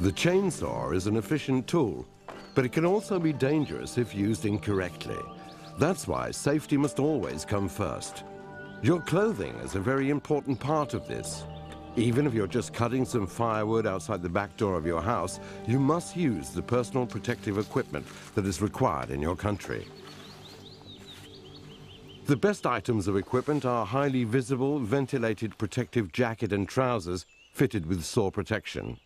The chainsaw is an efficient tool, but it can also be dangerous if used incorrectly. That's why safety must always come first. Your clothing is a very important part of this. Even if you're just cutting some firewood outside the back door of your house, you must use the personal protective equipment that is required in your country. The best items of equipment are highly visible, ventilated protective jacket and trousers fitted with saw protection.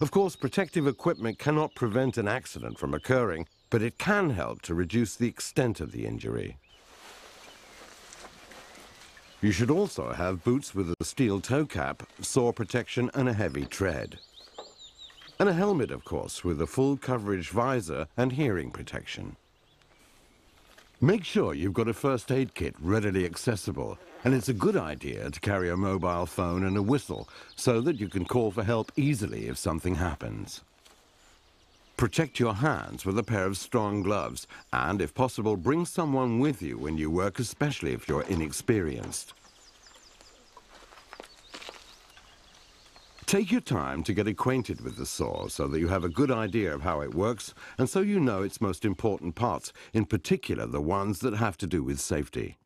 Of course, protective equipment cannot prevent an accident from occurring, but it can help to reduce the extent of the injury. You should also have boots with a steel toe cap, saw protection and a heavy tread. And a helmet, of course, with a full coverage visor and hearing protection. Make sure you've got a first aid kit readily accessible, and it's a good idea to carry a mobile phone and a whistle so that you can call for help easily if something happens. Protect your hands with a pair of strong gloves and, if possible, bring someone with you when you work, especially if you're inexperienced. Take your time to get acquainted with the saw so that you have a good idea of how it works and so you know its most important parts, in particular the ones that have to do with safety.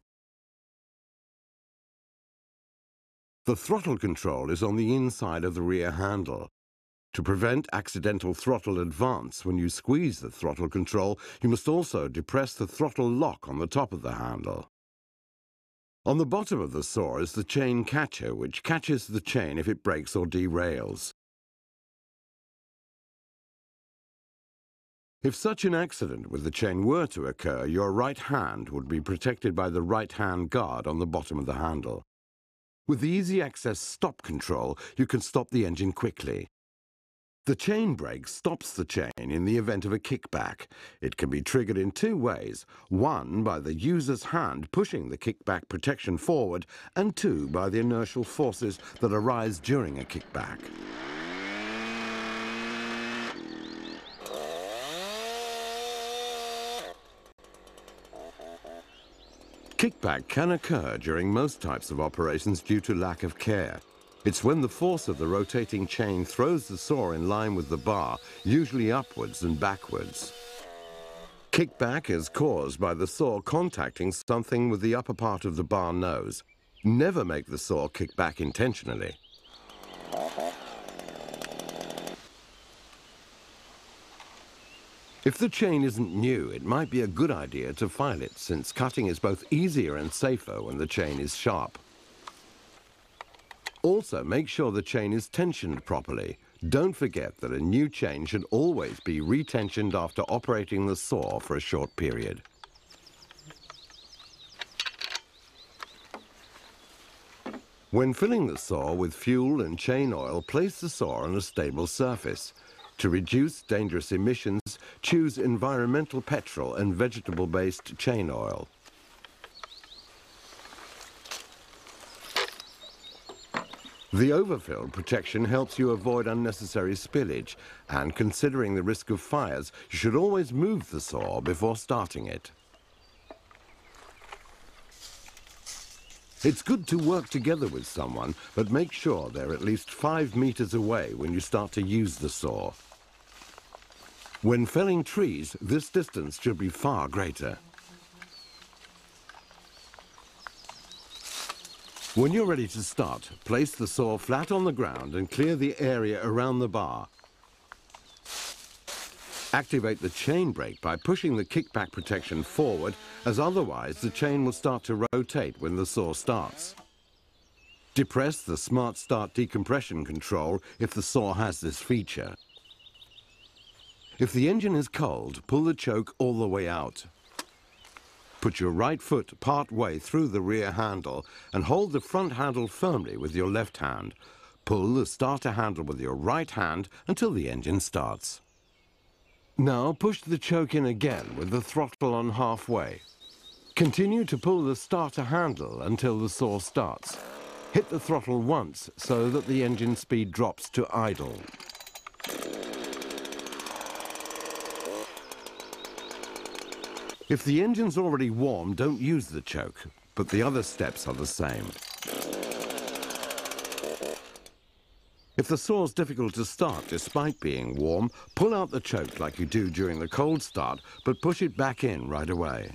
The throttle control is on the inside of the rear handle. To prevent accidental throttle advance when you squeeze the throttle control, you must also depress the throttle lock on the top of the handle. On the bottom of the saw is the chain catcher, which catches the chain if it breaks or derails. If such an accident with the chain were to occur, your right hand would be protected by the right hand guard on the bottom of the handle. With the easy access stop control, you can stop the engine quickly. The chain brake stops the chain in the event of a kickback. It can be triggered in two ways. One, by the user's hand pushing the kickback protection forward, and two, by the inertial forces that arise during a kickback. Kickback can occur during most types of operations due to lack of care. It's when the force of the rotating chain throws the saw in line with the bar, usually upwards and backwards. Kickback is caused by the saw contacting something with the upper part of the bar nose. Never make the saw kick back intentionally. If the chain isn't new, it might be a good idea to file it, since cutting is both easier and safer when the chain is sharp. Also, make sure the chain is tensioned properly. Don't forget that a new chain should always be retensioned after operating the saw for a short period. When filling the saw with fuel and chain oil, place the saw on a stable surface. To reduce dangerous emissions, choose environmental petrol and vegetable-based chain oil. The overfill protection helps you avoid unnecessary spillage, and considering the risk of fires, you should always move the saw before starting it. It's good to work together with someone, but make sure they're at least five meters away when you start to use the saw. When felling trees, this distance should be far greater. When you're ready to start, place the saw flat on the ground and clear the area around the bar. Activate the chain brake by pushing the kickback protection forward, as otherwise the chain will start to rotate when the saw starts. Depress the Smart Start decompression control if the saw has this feature. If the engine is cold, pull the choke all the way out. Put your right foot part way through the rear handle and hold the front handle firmly with your left hand. Pull the starter handle with your right hand until the engine starts. Now push the choke in again with the throttle on halfway. Continue to pull the starter handle until the saw starts. Hit the throttle once so that the engine speed drops to idle. If the engine's already warm, don't use the choke, but the other steps are the same. If the saw's difficult to start despite being warm, pull out the choke like you do during the cold start, but push it back in right away.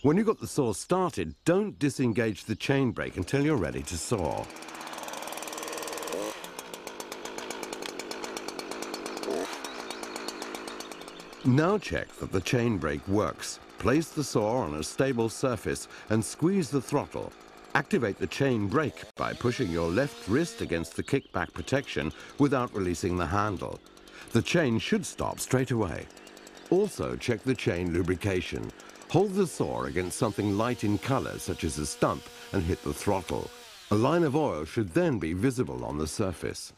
When you've got the saw started, don't disengage the chain brake until you're ready to saw. Now check that the chain brake works. Place the saw on a stable surface and squeeze the throttle. Activate the chain brake by pushing your left wrist against the kickback protection without releasing the handle. The chain should stop straight away. Also check the chain lubrication. Hold the saw against something light in color, such as a stump, and hit the throttle. A line of oil should then be visible on the surface.